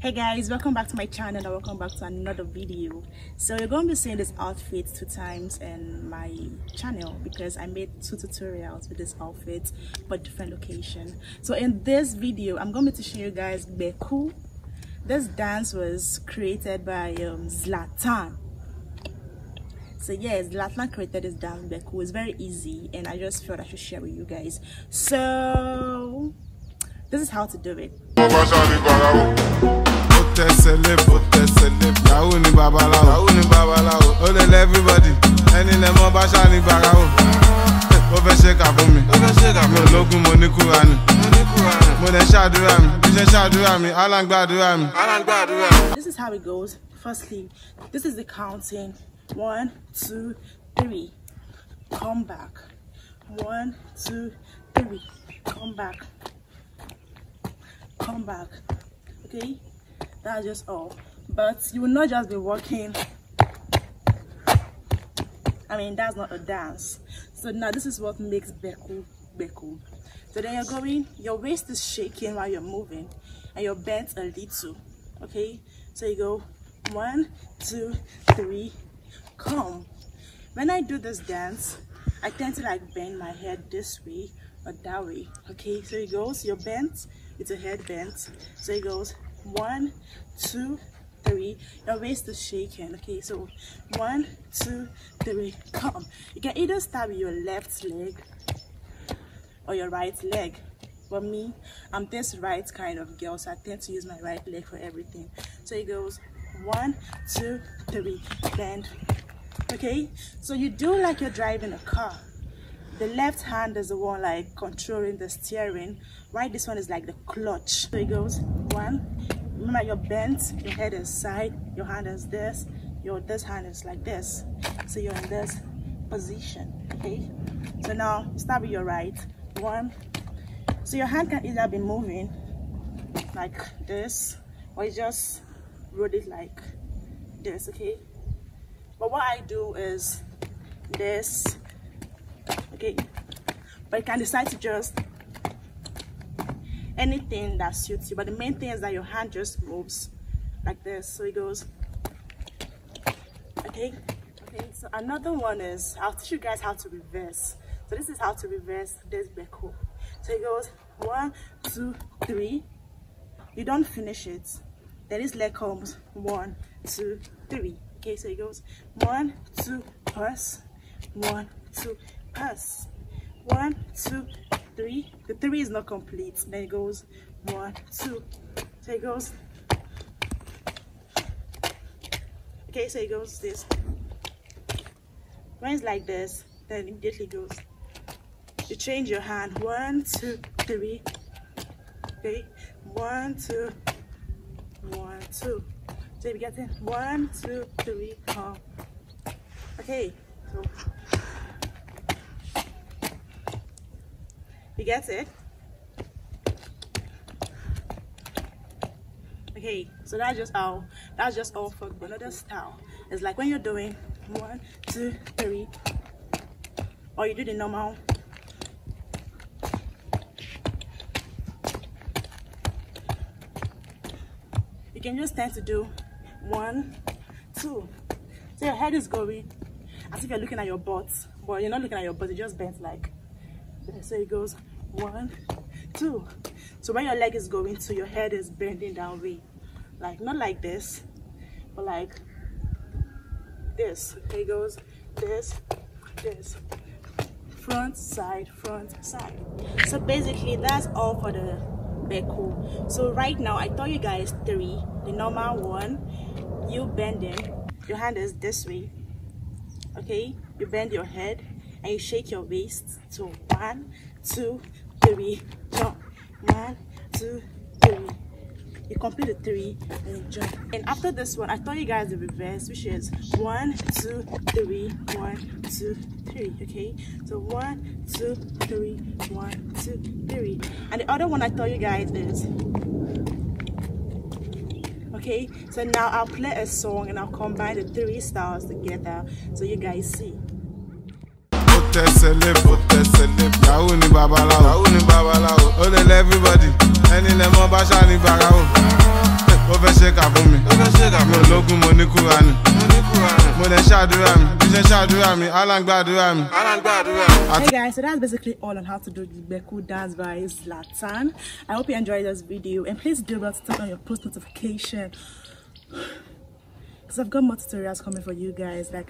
hey guys welcome back to my channel and welcome back to another video. So you're going to be seeing this outfit two times in my channel because i made two tutorials with this outfit but different location. So in this video i'm going to show you guys gbeku. This dance was created by um, zlatan. So yes zlatan created this dance gbeku. It's very easy and i just felt i should share with you guys. So this is how to do it tẹsẹlẹ fò tẹsẹlẹ yahoo ni babaláwo. Yahoo ni babaláwo. Ó lè lẹ everybody. Ẹni lẹ mọ bá ṣá ní barawo ó fẹ́ ṣe kà fún mi. Ó fẹ́ ṣe kà fún mi. Ológun mo ní kúránì. Mo ní mo lè ṣàdúrà mi. Bí ṣe ṣàdúrà mi aláǹgbàdúrà mi. Aláǹgbàdúrà mi. this is how it goes. Firstly this is the counting. One two three. Come back. One two three. Come back. Come back. Okay that's just all. But you will not just be walking. I mean that's not a dance. So now this is what makes gbeku gbeku. So then you're going your waist is shaking while you're moving and you're bent a little okay? So you go one two three come. When i do this dance i tend to like bend my head this way or that way okay? So it goes you're bent with your head bent. So it goes one two three. Your waist is shaking. Okay so one two three. Come. You can either start with your left leg or your right leg. But me i'm this right kind of girl so i tend to use my right leg for everything. So it goes one two three. Bend. Okay? So you do like you're driving a car. The left hand is the one like controlling the steering right this one is like the clutch. So it goes one remember you're bent your head is side your hand is this your this hand is like this. So you're in this position okay? So now start with your right. One. So your hand can either be moving like this or you just roll it like this okay? But what i do is this okay? But you can decide to just anything that suits you but the main thing is that your hand just moves like this. So it goes okay okay. So another one is i'll teach you guys how to reverse. So this is how to reverse this gbeku so it goes one two three. You don't finish it. Then this leg comes one two three. Okay so it goes one two press one two press. One two three. The three is not complete. Then it goes one two. So it goes okay so it goes this. When it's like this then immediately goes. You change your hand. One two three. Okay. One two. One two. So you get it. One two three come okay. So you get it. Okay so that's just how that's just all for another style. It's like when you're doing one two three or you do the normal. You can just tend to do one two. So your head is going as if you're looking at your butt but you're not looking at your butt you just bent like so it goes one two. So when your leg is going to your head is bending down way like not like this but like this. It goes this this. Front side front side. So basically that's all for the gbeku. So right now i taught you guys three. The normal one you bending your hand is this way. Okay? You bend your head and shake your waist so one two three jump. One two three. You complete the three and you jump. And after this one i taught you guys the reverse which is one two three one two three okay? So one two three one two three. And the other one i taught you guys is okay? So now i'll play a song and i'll combine the three styles together so you guys see tẹsẹlẹ fò tẹsẹlẹ yahoo ni babaláwo. Yahoo ni babaláwo. Ó lè lẹ everybody. Ẹni lẹ mọ bá ṣá ní barawo ó fẹ́ lógún mo ní kúránì. mo dẹ̀ ṣàdúrà mi. Bí ṣe ṣàdúrà mi aláǹgbàdúrà mi. Hey guys, so that's basically all on how to do the Beku dance by Zlatan. I hope you enjoyed this video and please do well to turn on your post notification. Because I've got more tutorials coming for you guys. Like